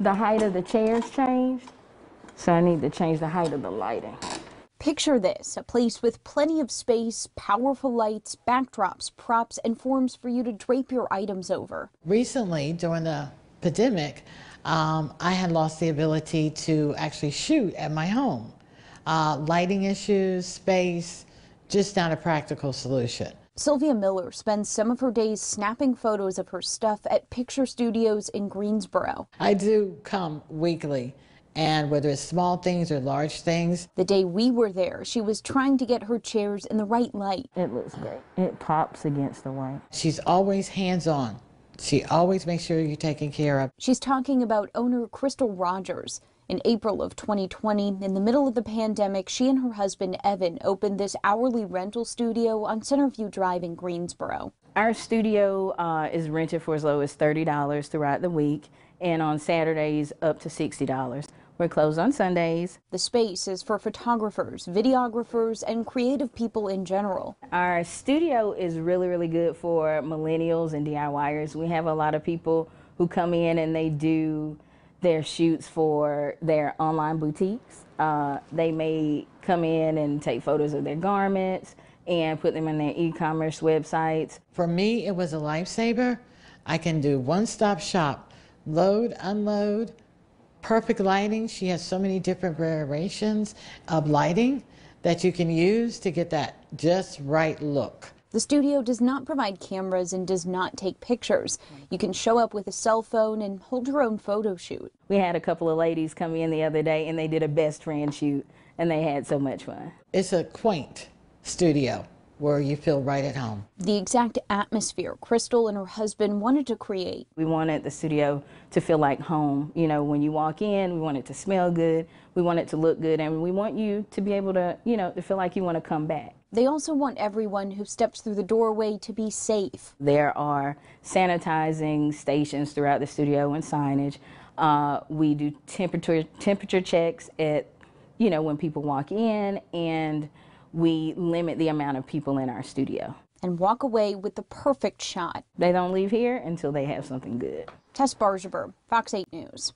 The height of the chairs changed, so I need to change the height of the lighting. Picture this a place with plenty of space, powerful lights, backdrops, props, and forms for you to drape your items over. Recently, during the pandemic, um, I had lost the ability to actually shoot at my home. Uh, lighting issues, space, just not a practical solution. Sylvia Miller spends some of her days snapping photos of her stuff at picture studios in Greensboro. I do come weekly and whether it's small things or large things. The day we were there, she was trying to get her chairs in the right light. It looks great. It pops against the white. She's always hands on. She always makes sure you're taken care of. She's talking about owner Crystal Rogers. In April of 2020, in the middle of the pandemic, she and her husband Evan opened this hourly rental studio on Centerview Drive in Greensboro. Our studio uh, is rented for as low as $30 throughout the week, and on Saturdays up to $60. We're closed on Sundays. The space is for photographers, videographers, and creative people in general. Our studio is really, really good for millennials and DIYers. We have a lot of people who come in and they do their shoots for their online boutiques. Uh, they may come in and take photos of their garments and put them in their e-commerce websites. For me, it was a lifesaver. I can do one-stop shop, load, unload, perfect lighting. She has so many different variations of lighting that you can use to get that just right look. The studio does not provide cameras and does not take pictures. You can show up with a cell phone and hold your own photo shoot. We had a couple of ladies come in the other day and they did a best friend shoot and they had so much fun. It's a quaint studio where you feel right at home. The exact atmosphere Crystal and her husband wanted to create. We wanted the studio to feel like home. You know, when you walk in, we want it to smell good, we want it to look good, and we want you to be able to, you know, to feel like you want to come back. They also want everyone who steps through the doorway to be safe. There are sanitizing stations throughout the studio and signage. Uh, we do temperature temperature checks at, you know, when people walk in and we limit the amount of people in our studio. And walk away with the perfect shot. They don't leave here until they have something good. Tess Bargebuhr, Fox 8 News.